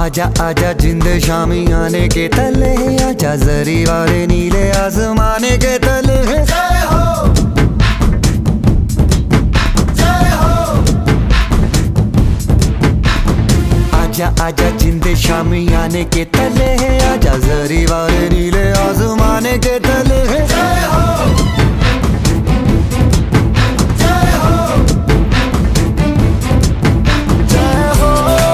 आजा आजा, जिंद शामी आने के तले आजा जरी वाले नीले आसमाने के तले जय हो जय हो। आजा आजा, जिंद शामी आने के तले आजा जरी वाले